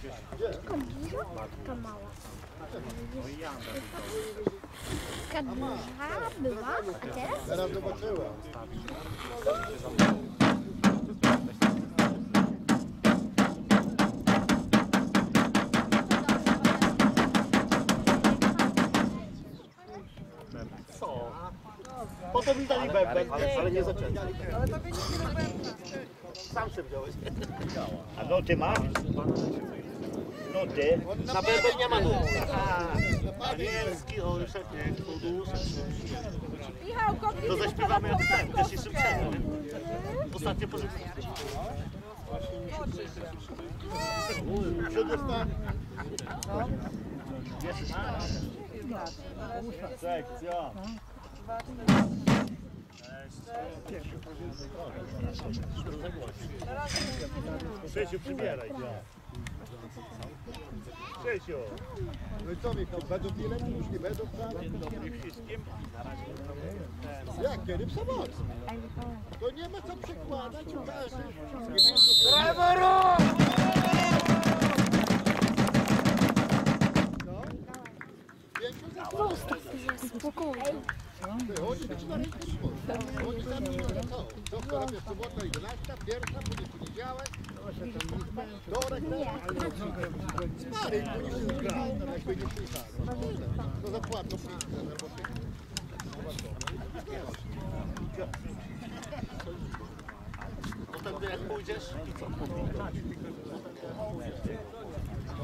Taka mała. Taka duża była, a teraz? Teraz zobaczyłem. Co? Po to mi dali bęben, ale nie zaczęli. Sam się wziąłeś. A no ty masz? No ty? Na bęben nie ma nóg. Anielski orszak, poduszek. To zaśpiewamy jak ten, też jeszcze przed, nie? Ostatnie pożegnanie. Siódmy stan. Sekcja. Krzysiu, przybieraj. Krzysiu. No i co Michał, będą bilety, już nie będą wcale? Dzień dobry wszystkim. Jak, kiedy w sobotę? To nie ma co przekładać, uważaj. No. Pięciu za Spokojnie. Oni być na rynku. Oni tam nie że co? Co wczoraj jest sobota 11, pierwsza, później poniedziałek. Wtorek, Stary, później się gra, jakby nie przyjechali. To zapłacą pieniądze za robotę. Potem ty jak pójdziesz i co?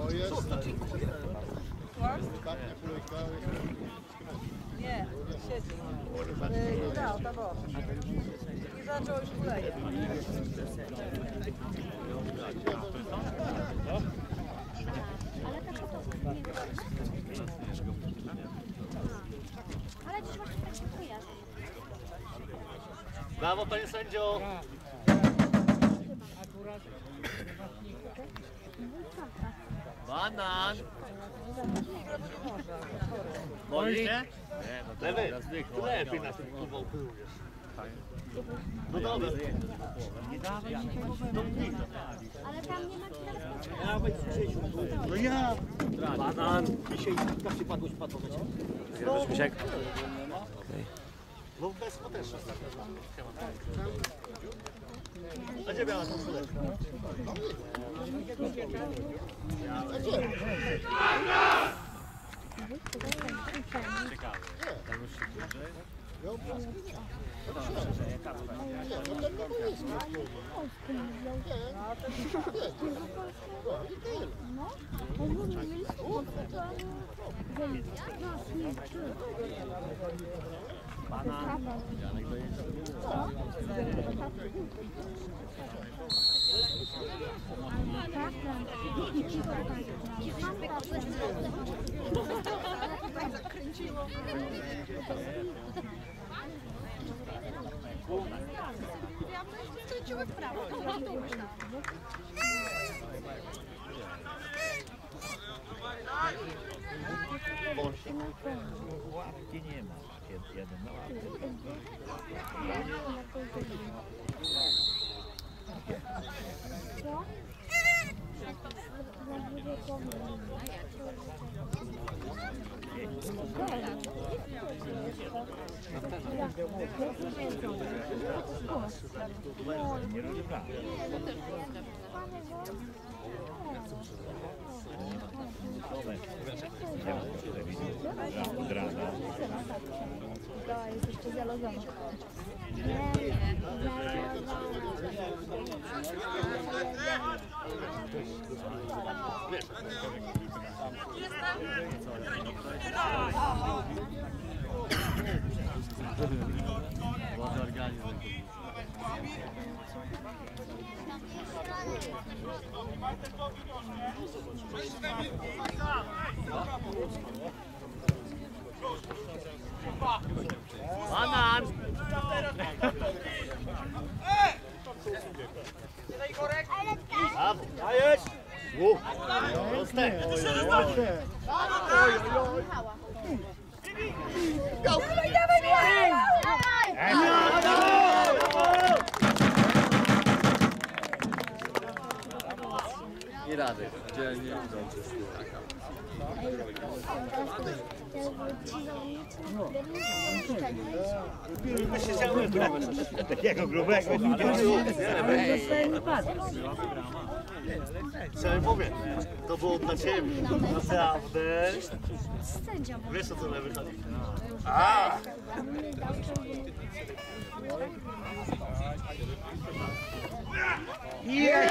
To jest ostatnia kolejka. Nie, siedzi. Yy, no, to było. I zaczął już koleję. Ale dziś właśnie tak się kojarzy. Brawo panie sędzio. Banan. Boli się? Nie, no to lewy. Ty lepiej na tym kurwa upyłujesz. No dobra. Ale tam nie ma teraz No ja. Banan. Dzisiaj tak się padło, się padło. Zgadzasz Misiek? No bez też ostatnio. A gdzie miała tą kuleczkę? Łapki nie ma. Jed- Jeden na łapkę. Nie rozbrałem. Drana. To jest jeszcze zalożona. Banan! Brawo! Dajesz! Łup! Prostek! i. Dzielnie dobrze. Takiego grubego. Co ja mówię? To było dla ciebie. Naprawdę. Wiesz o co lewy chodzi? Och, ja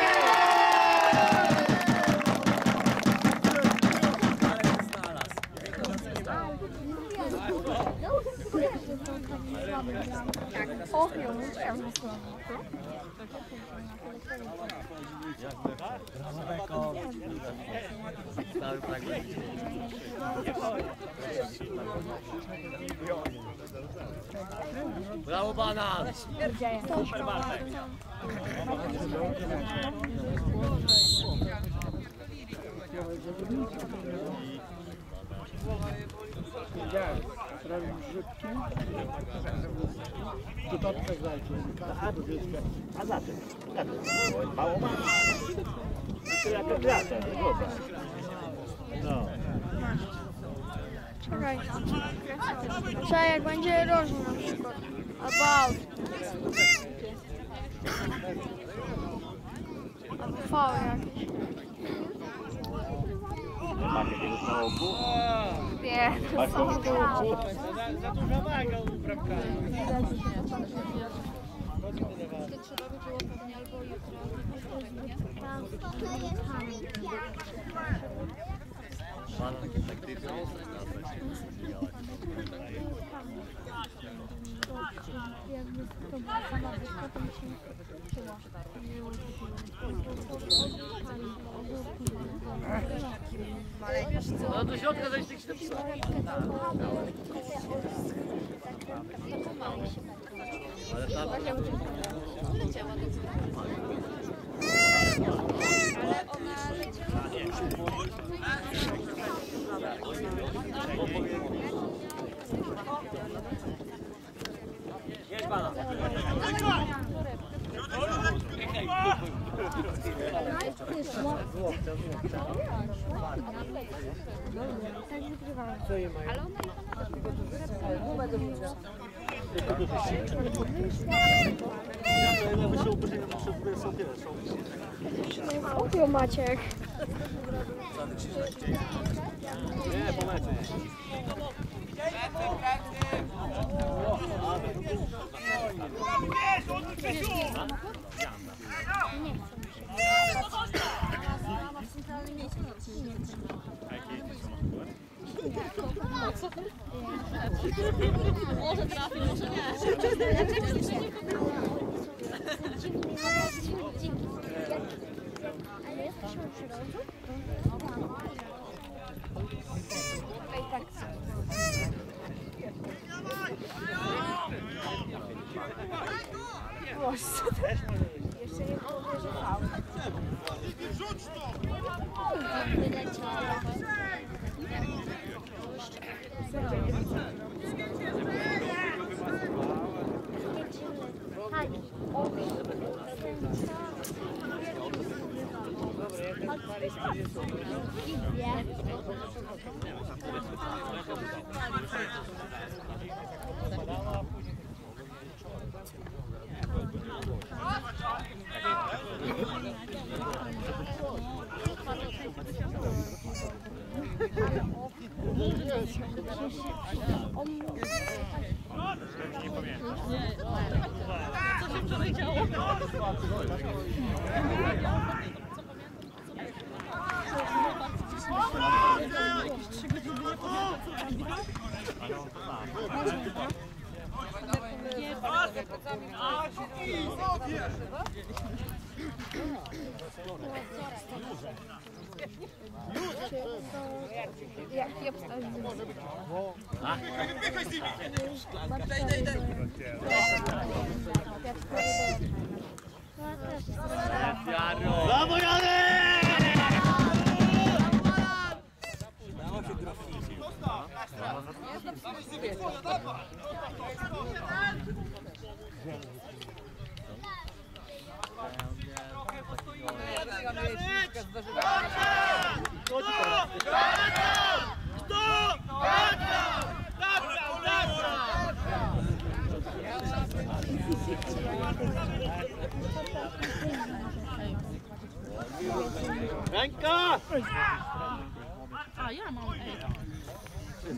Brawo banan! Super Bartek! A za tym? Za tym. Mało ma. To jaka klasa, gruba. No. Czekaj. Czekaj, jak będzie rożny na przykład. About. Albo V jakieś. Nie macie tego na oku? Nie, to są Za duża waga u bramkarza. Banan taktyczny jesteś na Jakby to była sama wyszła, to mi się przyda. No do środka zejść tych ślepców. Ale tam... Tak wygrywają. Jakby się ubrzyli, to potrzebuję sobie, są... Kupił Maciek. Nie, po meczu. Ale jesteśmy przy rogu? I tak Yeah. Jak ja wstawię. Idę, idę, Brawo Janek! Ręka! A ja mam. Ej. Ты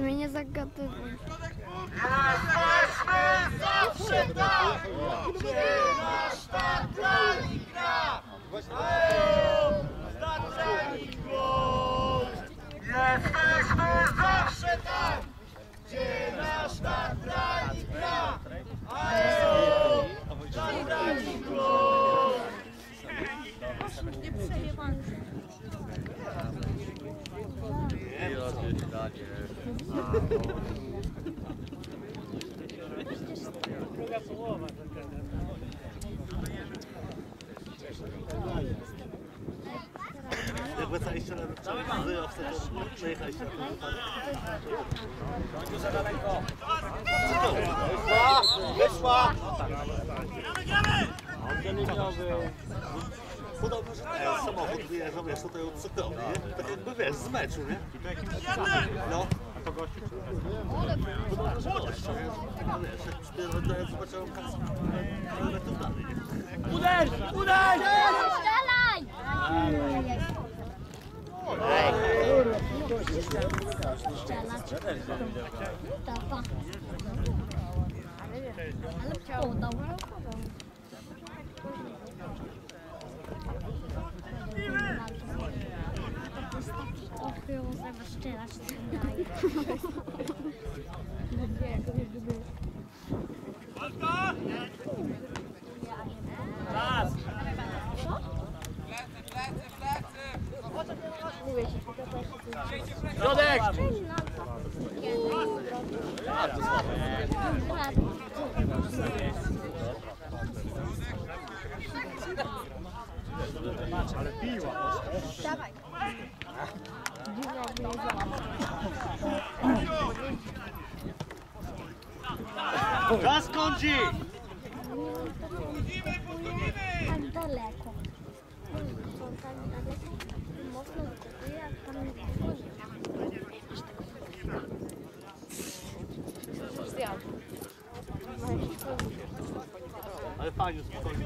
меня загадываешь. Всегда лучше наш тогда игра! Zdobywać. Ręka! A ja mam. Ej. Moje są. Ty mnie nie zagadywuj. Jak Let's put some Czas kończy! just.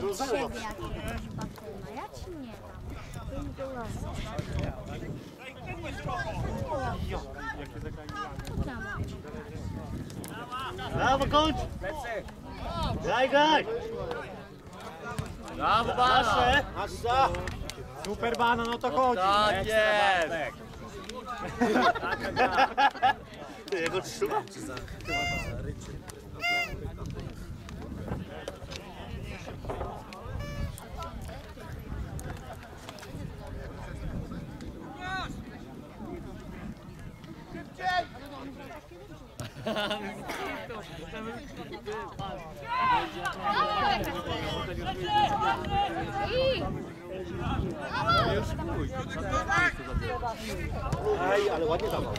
Jakiegoś bakuna, ja ci nie dam. Brawo, kończ! Graj, graj! Brawo, Bana! Nasza! Super Bana, no to chodzi! Tak jest! Ty, jego trzyma? Ej, ale ładnie dawał.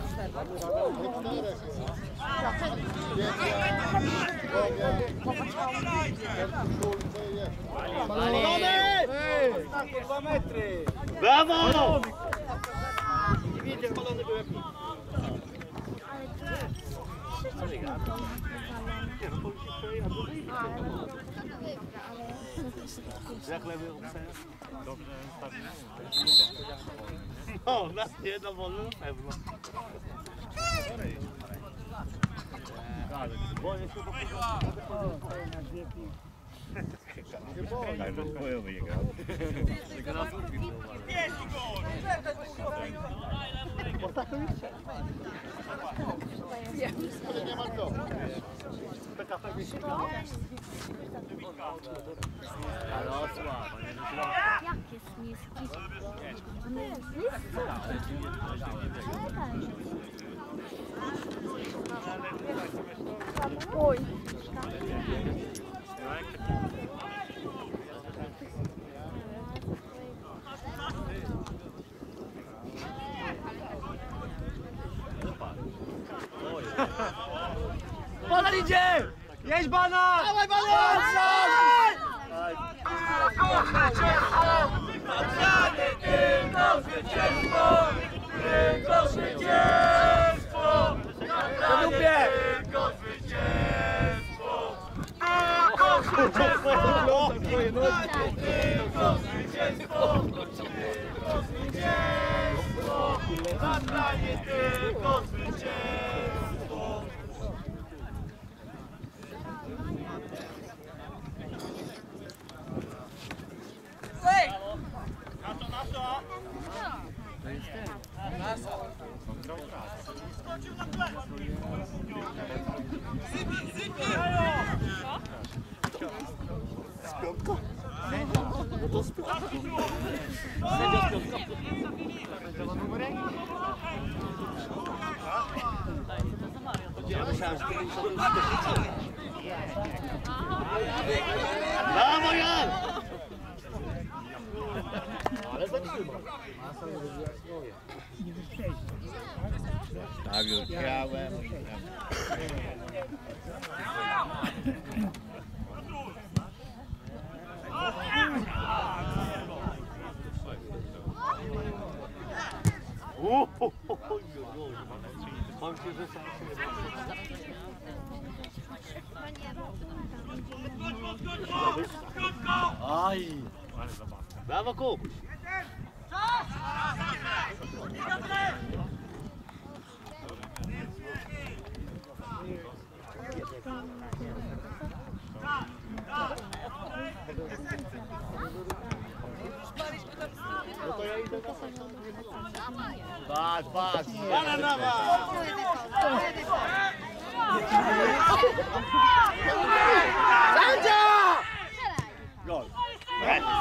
Brawo! Nie wiedzie, spalony był jak. Jak lewy? Dobrze, stawił. No, nas nie dowolno na pewno. Boję się, bo Tak, to twoją wygrał. Tylko Virginia. Brawo Jan! Tak już chciałem. Brawo Kubuś! Patrz, patrz. Sędzia! Panie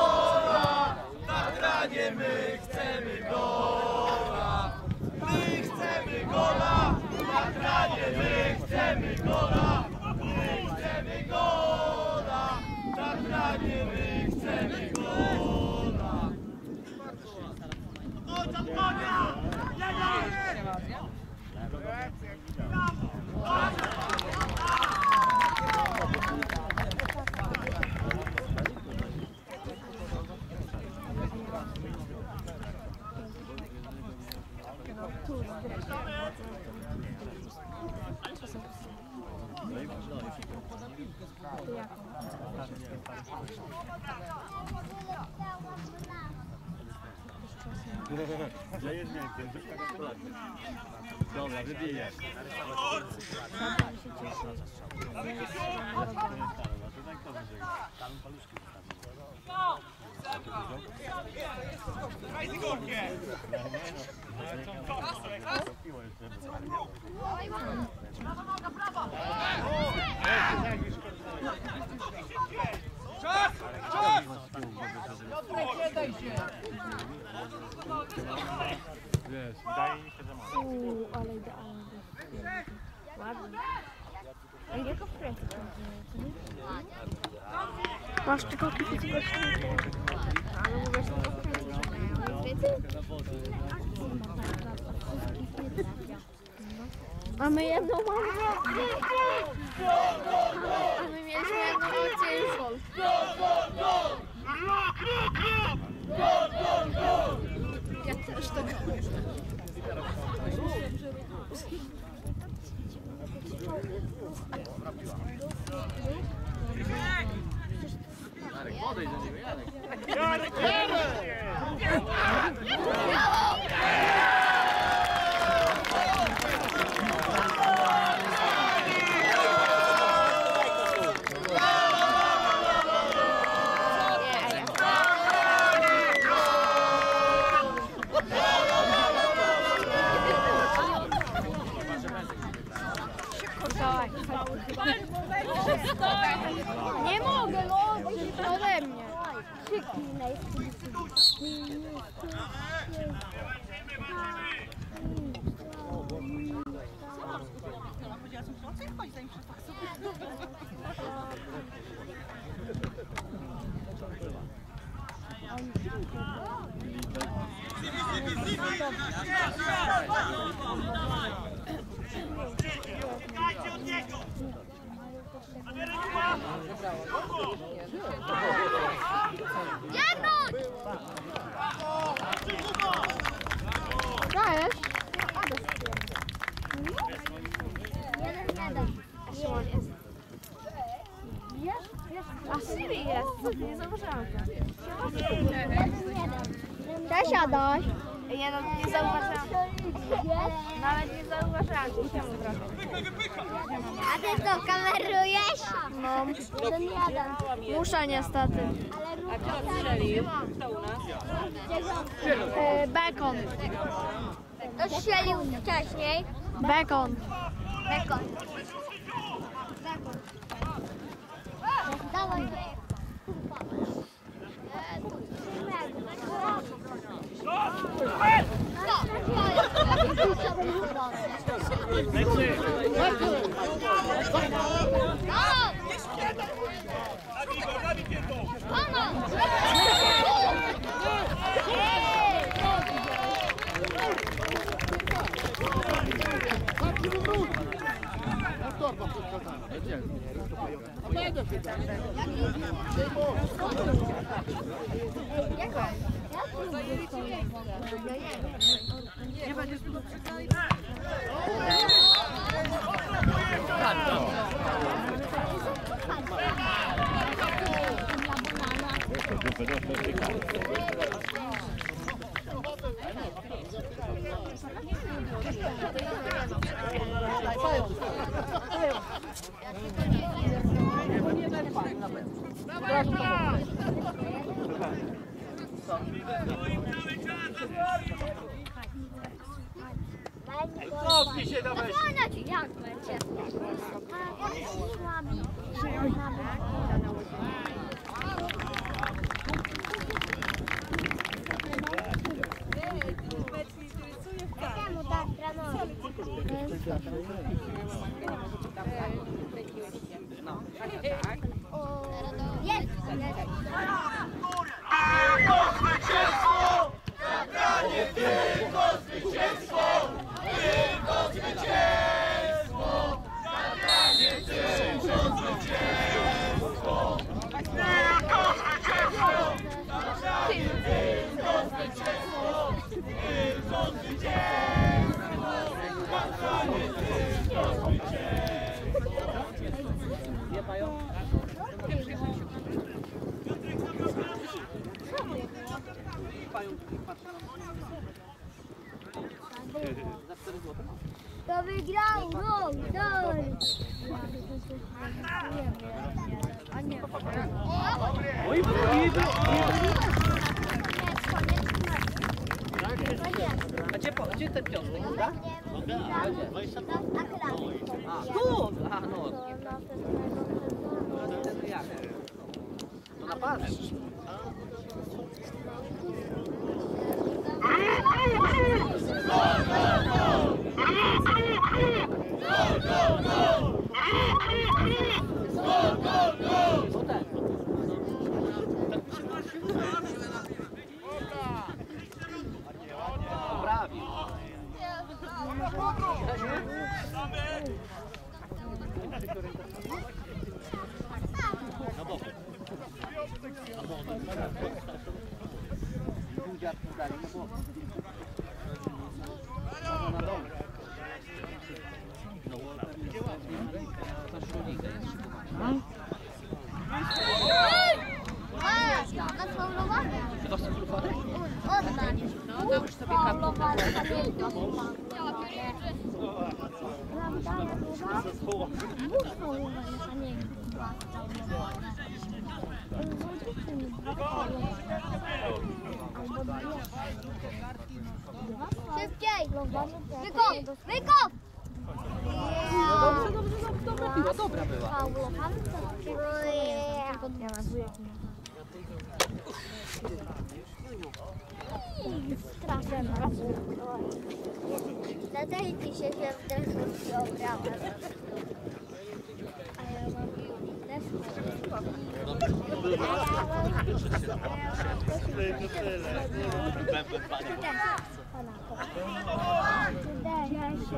A my jedną mamy. A my mieliśmy jedną akcję i gol. Ja też tak. Jarek, podejdź do niego, Jarek. Jarek, Jarek! Nie Chodź, zanim przepasować. Nie zauważyłam. Jeden. Cześć, Adaś. Ja nawet nie zauważyłam. Nawet nie zauważyłam, że się trochę. A ty to kamerujesz? No, Jeden jeden. muszę niestety. A kto strzelił? Kto u nas? E, Bekon. To strzelił wcześniej. Bekon. Bekon. Dawaj. Jak torba przeszkadzała.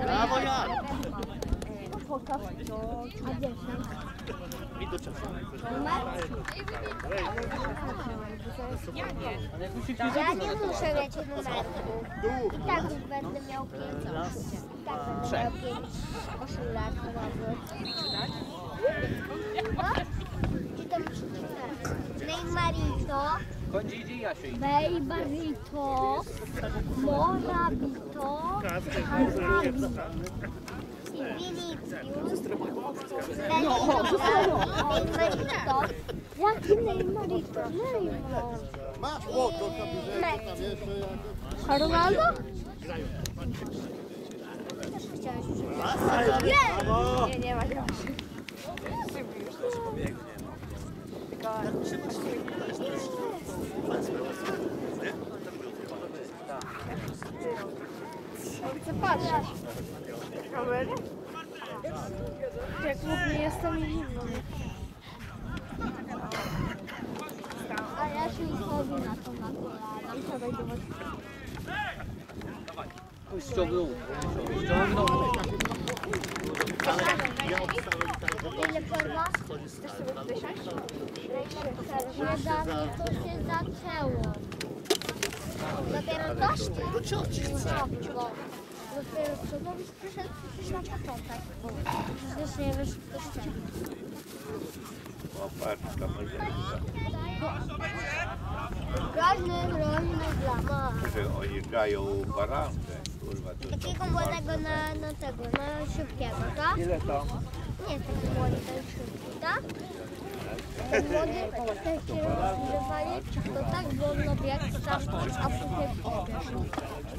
Brawo, Jan! Pokaż to. A dziesięć. I do czasu. Ja nie muszę mieć numerku. I tak już będę miał pięć. I tak będę miał pięć koszulek nowych. Czy to Chodzi, idzie Jasiu. Bejbarito, Morabito, Neymarito. Jaki Neymarito? Neymar. Masz łoko, kabinet, tam jeszcze jakoś. Ronaldo? Nie! Nie, nie ma go. Chcę patrzeć. Kamery? Jak głupnie jestem i. A ja się chodzę na to na kolana. I co wejdę Ściągnął. Ściągnął. Ile porwa? Chcesz sobie tutaj Niedawno to się zaczęło. Dopiero dość? Do cioci chcę. Dopiero co? No przyszedł przecież na początek. Przecież nie wiesz, co to się Popatrz, kamerzysta. Groźny, groźny dla Że oni grają barankę. Kurwa, to Takiego młodego na, na tego, na szybkiego, tak? Ile to? Nie jest taki młody, ten szybki, tak? Jak się rozgrywali, to tak wolno biegł tam, a później.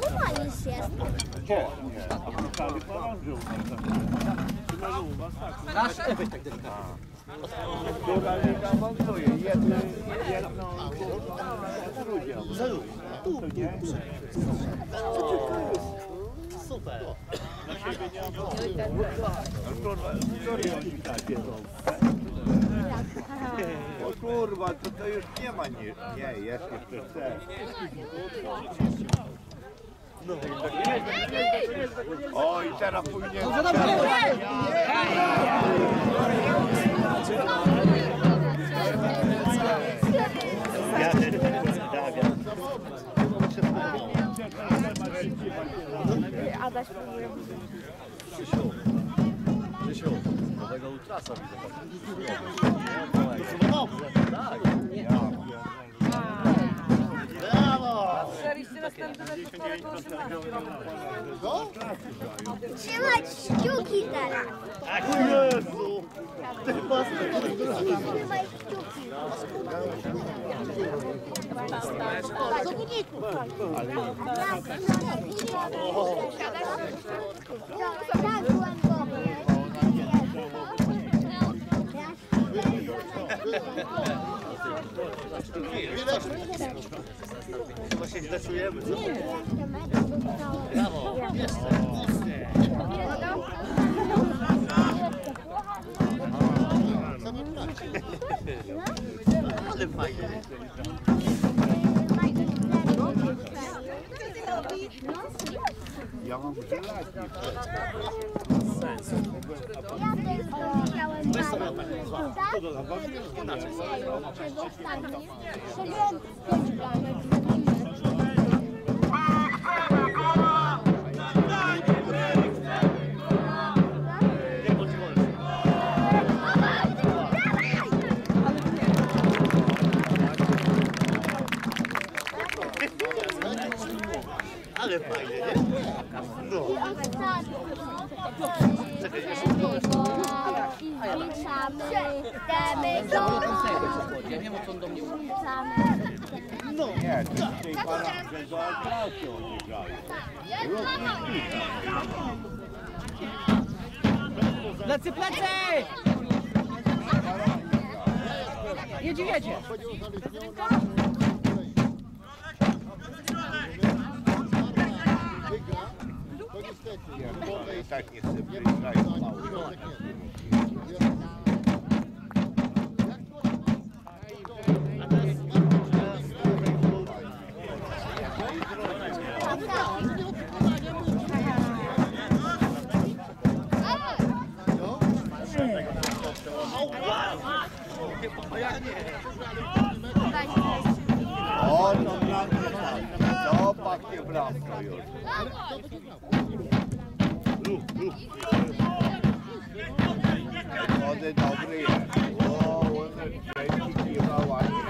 No malis jest. Gdzie? Szukali baranżu. Nasz Ewy delikatnie. Która liga. Jedno, jedno, ludzie. Za ludzi. Tu, tu, Nie? Super. Kurwa, który oni takie są? O kurwa, to, to już nie ma nie, nie jest jeszcze C. O i teraz pójdzie. Dawian. Adaś próbuje. Krzysiu, nowego ultrasa widzę. Dobrze, tak. Brawo! Przeliście następny mecz w wtorek o 18 Co? Trzymać kciuki teraz. O Jezu! Ty pasty. Trzymaj kciuki. Tak głęboko. Chyba się źle czujemy, co? Brawo! Ale fajnie. Ja mam żelazny. Ja tylko chciałem bardzo tak? Czego ostatni? Przegrałem pięć bramek. ale fajnie, nie? No. no. Ja wiem, o co on do mnie nie, dzisiaj pana przez operację oni grają. Plecy, plecy! Jedzie, jedzie! I tak nie chcę przyjść, mało. O, to bramka, to pachnie bramka już. Wody dobry jest. O, one trzeci piwa ładnie.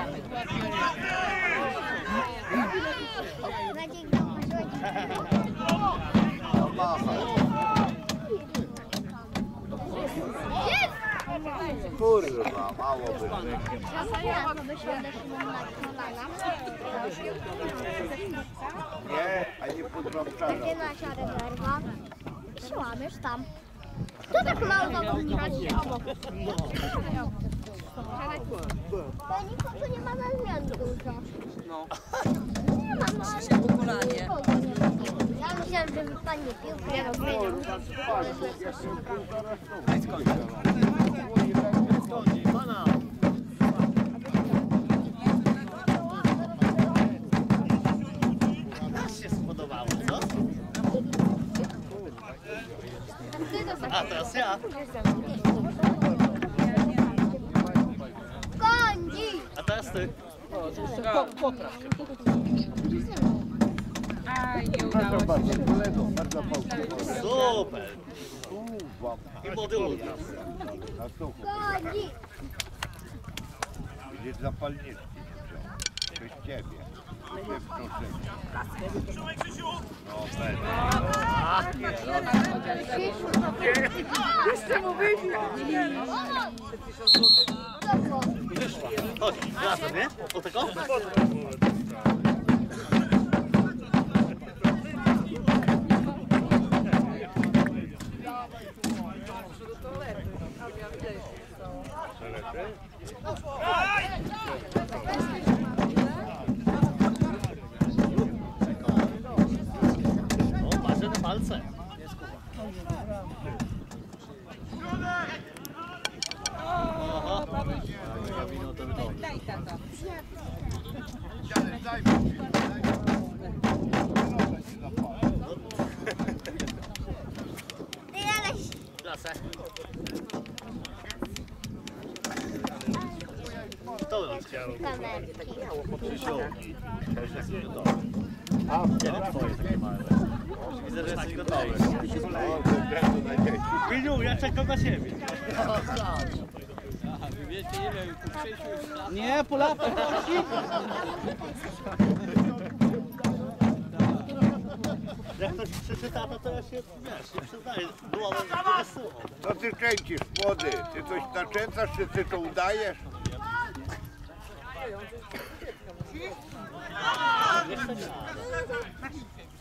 Maciek, zauważyłeś? No macha. Kurwa, mało by. Ja to wysiądę się na kolana. Nie, a nie podrąbczano. Gdzie nasza rezerwa? Siłamiesz tam. To tak mało zawodnika się obok. To nikogo nie ma na zmian dużo. No. Nie ma, no Się po kolanie. nikogo nie ma. Ja myślałem, że wypadnie piłka, ja rozumiem. Popraw. Aj, nie udało się. Bardzo kolego, bardzo fałszywe. Super. Kurwa, I młody ultra. na suchu. Kądzi! Widzisz zapalniczki nie wziął. Przez ciebie. Nie proszę. No będzie. Jeszcze mu wyjdzie. Wyszła. Nie, twoje takie małe. Widzę, że jesteś gotowy. No, ja czekam na siebie. Nie, po latach. Jak ktoś przeczyta, to to ja się, wiesz, nie przyznaję. Co ty kręcisz, młody? Ty coś nakręcasz, czy ty to udajesz?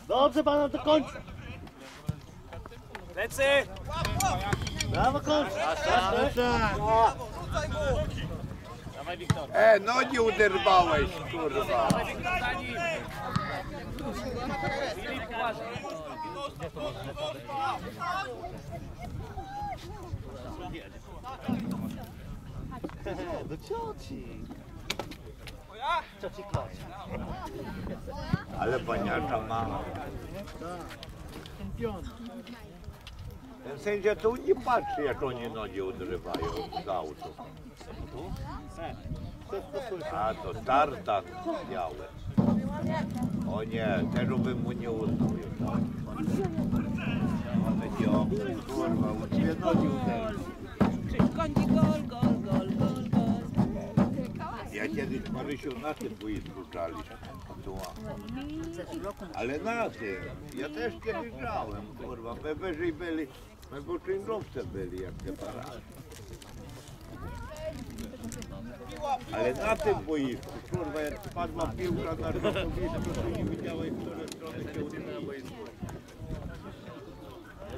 Dobrze pana do końca. Lecy! Brawo końca. Dawaj Wiktor. E, nogi uderwałeś, kurwa. Wiktor za nim. Filip, uważaj. Do cioci. Cioci Kloci. Ale paniacza ma. Ten sędzia tu nie patrzy, jak oni nogi odrywają z autu. A to tartan biały. O nie, tego bym mu nie uznał już. Będzie o, kurwa, u ciebie nogi uderzył. Gol, gol, gol, gol, gol. Ja kiedyś Marysiu na tym boisku graliśmy. Tu. Ale na tym. Ja też kiedyś grałem, kurwa. My wyżej byli, my w Oczyngowce byli jak te parady. Ale na tym boisku, kurwa, jak padła piłka na boisku, to nie wiedziałeś, w którą stronę się na boisku.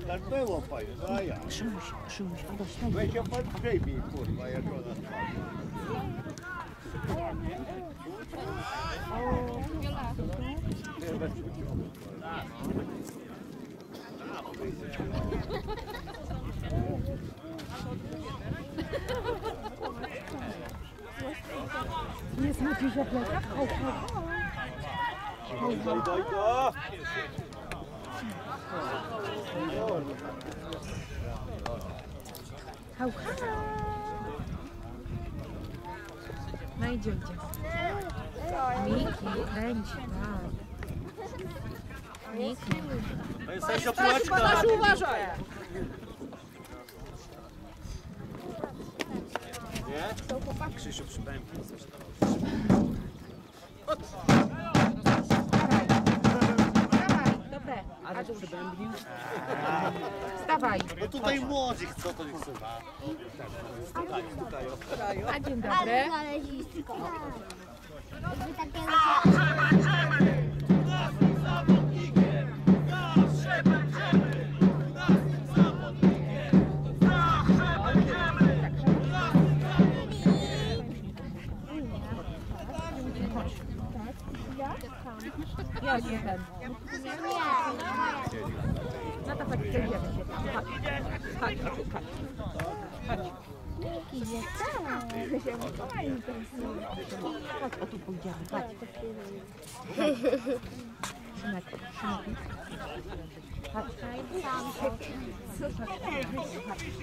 No tak było, panie, no a ja. Szymuś, Szymuś, Weź ją pan przejmij, kurwa, jak ona spadła. Nie smucisz się plecak? Chodź, chodź. Doj, doj, do. Hał, hał. No idzie, idzie. Miki, kręci, tak. Miki. To jest Sesio piłeczka. uważaj! Nie? Krzysiu przypępki. Wstawaj, dobre. Ale to przybębnił? Wstawaj. No tutaj młodzi chcą, to nie chcą. A dzień Ale dobry. znalezisko. Jakby takie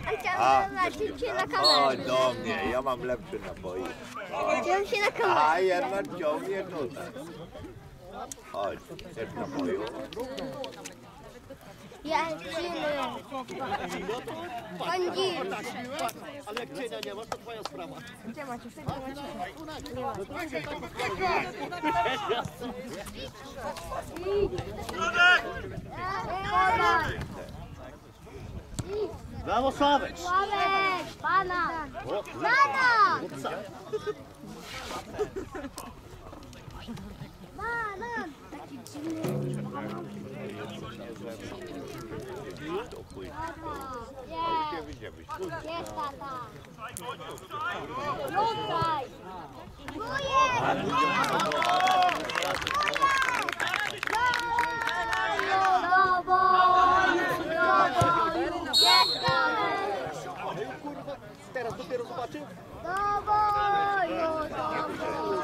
A chciałam zobaczyć się na kamerze. do mnie, ja mam lepszy naboi. Chciałam się na A kamerze. jednak ciągnie tutaj. Chodź, chcesz naboju? Ja. Bądzi. Ale jak cienia nie masz, to twoja sprawa. Gdzie macie? Gdzie macie? Brawo, Sławek. Sławek, pana. Pana. Pana. Taki dziwny. Jest, jest tata. Rzucaj. Wujek. Brawo. Brawo. Teraz dopiero zobaczył? Do boju, do boju.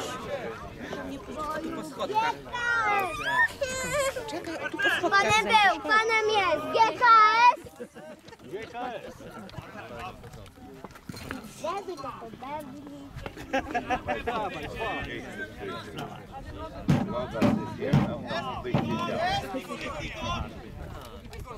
Panem był, panem jest. GKS? GKS. To podobni. Dawaj, Sławek. Woda ty się tam wysiedziała.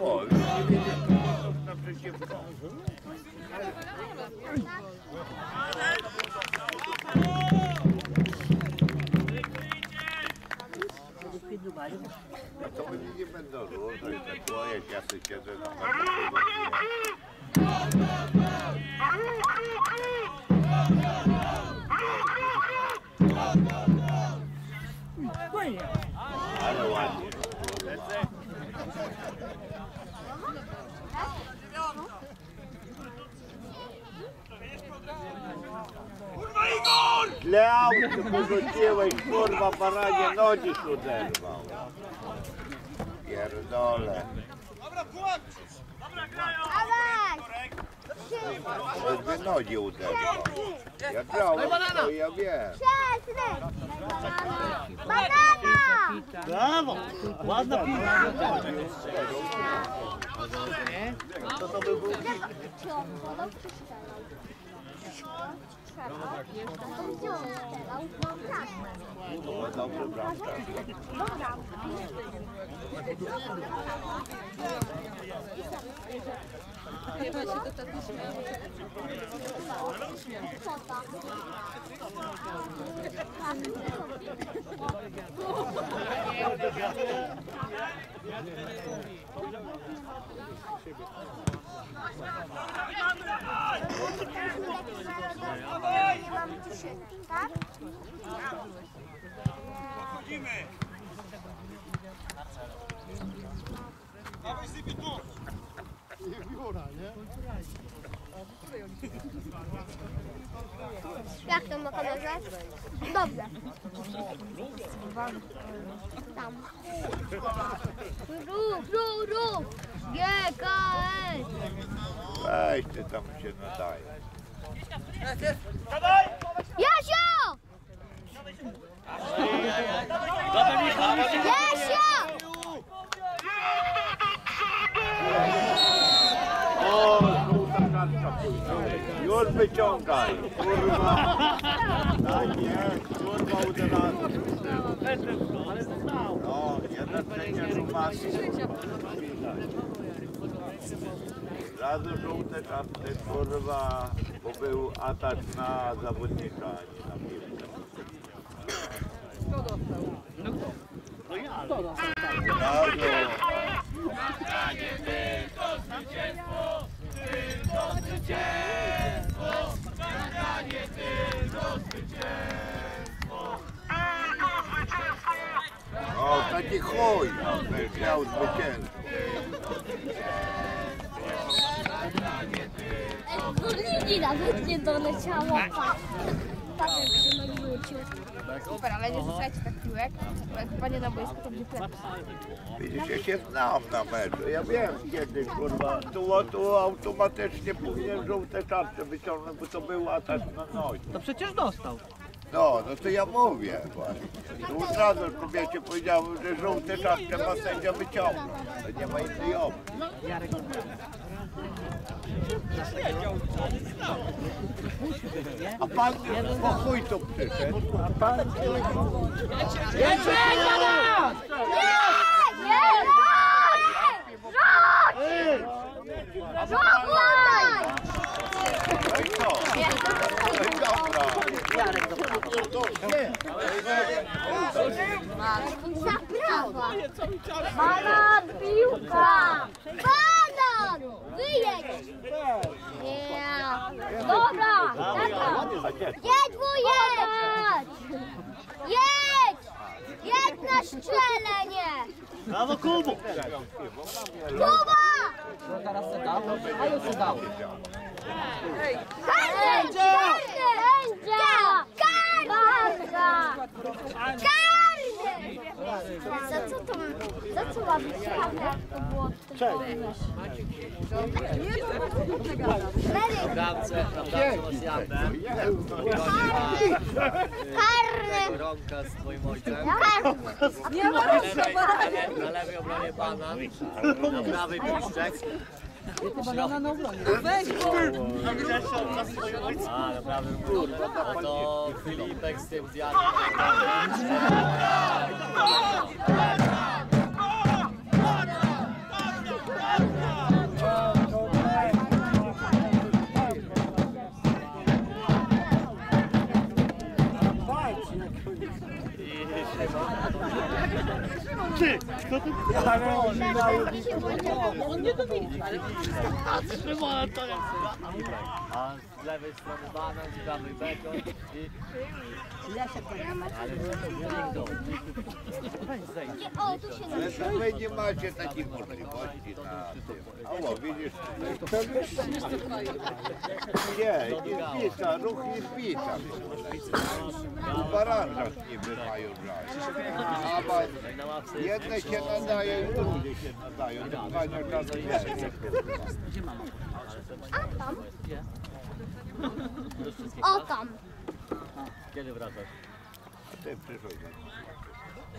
O, już nie wiedziałem, co naprzeciwko. No to mnie nie będą ruszać, tak boję, ja sobie siedzę na Ale ładnie. Źle auto porzuciłeś, kurwa, paranie nogi uderwał. Pierdole. Alek! Żeby nogi uderwał. Ja grałem, to ja wiem. Czesny! Banana! Brawo. Ładna piłka. To to by był Czy on podał, czy strzelał? Strzelał. No, dobrze, bramka. Chyba Yeah, yeah, yeah. Kamerze? Dobrze. Tam. Rób, rób, rób. GKS. Weź ty tam się nadaje. Jasio! O, żółta kartka pójdzie. Już wyciągaj, kurwa. Tak jest, kurwa uderamy. No, jeden trzecia szumacji. Razu żółte karty, kurwa, bo był atak na zawodnika, a nie na piłkę. Kto dostał? Razu. O, taki chuj, będziesz miał zwycięstwo. No nigdy nawet nie doleciało. Patrz jak się nawrócił. Super, ale nie rzucajcie tak piłek. bo jak Chyba nie na boisku, to będzie plep. Widzisz, ja się znam na meczu. Ja wiem kiedy, kurwa, tu, tu automatycznie powinien żółte karty wyciągnąć, bo to był atak na nogi. To przecież dostał. No, no to ja mówię właśnie. Od razu kobiecie powiedziałem, że żółte czapkę ma sędzia wyciągnąć. To nie ma innej opcji. A pan po chuj tu przyszedł. A pan... No i co? No i dobra. Zaprawa. Banan, piłka. Banan. Wyjedź. Nie. Dobra. Tata. Jedź, jedź. Jedź. Jedź na strzelenie. Brawo Kubu! Kuba. Teraz se dał, a już se dał. Karny! Sędzia! Karny! Karny! Za co to, za co ma być karne, jak to było? Meryk! bramce, na bramce Rosjanę. Karny! Rąka z twoim ojcem. Karny! Nie ma na lewej obronie banan, na prawej piszczek. Weź go! A, na prawym kurwa, a to Filipek z tym zjadem. A z lewej strony banan, z prawej bekon i... Ale nie do. O, tu się Ale to wy nie macie takiej możliwości na tym. O, widzisz, nie, nie wpisa, ruch nie wpisa. W baranżach niby mają żal. A jedne się nadaje, drugie się nadają. To Wania żadnej nie A tam? O tam! Kiedy wracasz? Ty przyszłeś.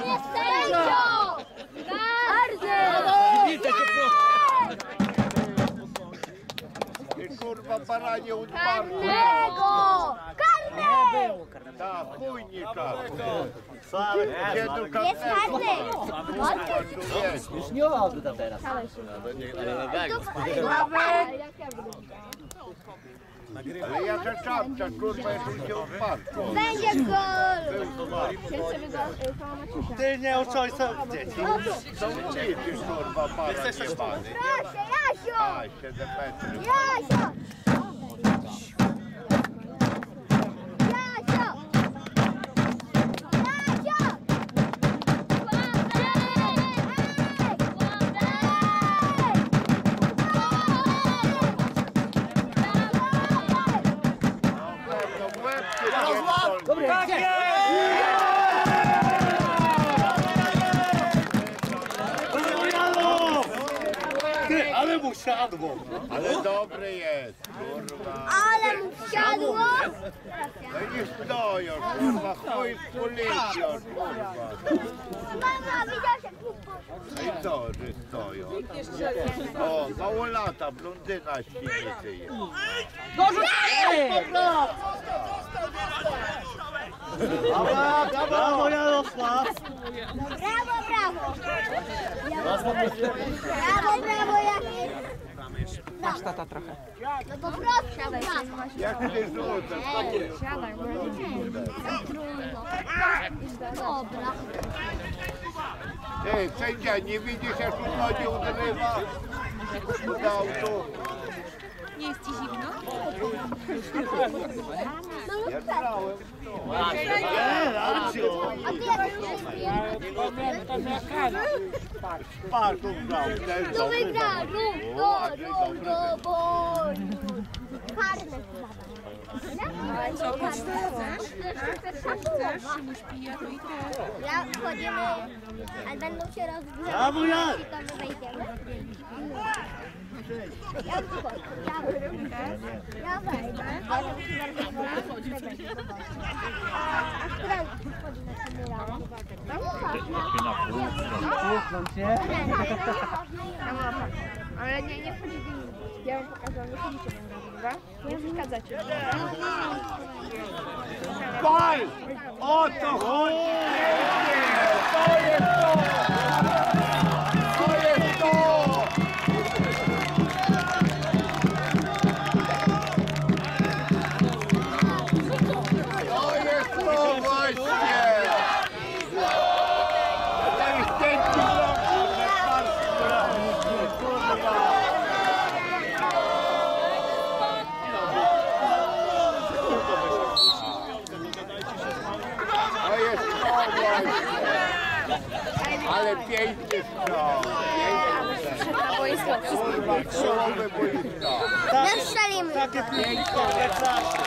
Koniec sędzią! Ty kurwa baranie umarł. Karnego! Karnego! Tak, chujnika. Cały Kiedy Jest karny! Jest. Już nie ma odda teraz. Ale nowego. Ale ja to czapcia, kurwa, jest u cię w parku. Będzie gol! Ty nie uczoj sobie dzieci. Co mówisz, kurwa, jebany? Proszę, Jasiu! A, 7 metrów. Jasio! Jasio! Mu siadło. Ale dobry jest, kurwa. Ale mu wsiadło! No i stoją, kurwa, chuj z policją, kurwa. Mama, widziałeś jak? No i co, że stoją? O, mało lata, blondyna świnicy jest. Brawo Jarosław. Brawo, brawo! Brawo, brawo, Jaki! Masz tata trochę. No to proszę, brawo. Jak ty rzucasz? Siadaj, Trudno. Dobra. Ty, sędzia, nie widzisz jak tu chodzi udrywa? Do autu. Nie jest ci zimno? Ja Arciu. A ty jak Spartu grał. Też To dobry wygra! zawodnik. Rób O, to, a ty rób to, bo... Karne Co chcesz? chyba. Już pije, to i ty. Ja wchodzimy, ale będą się rozgrywać. Brawo Jan. I to my wejdziemy. Ja wchodzę, ja wejdę. Ja wejdę. Ale musi bardzo A a która wchodzi na simulację? Ale nie, nie wchodzi w linii. Ja wam pokazałam, nie wchodzicie na dobra? Nie przeszkadzacie. Pal! O to chodzi! To jest! To krzywowe boisko! Zastrzelimy. Takie piękne, 15.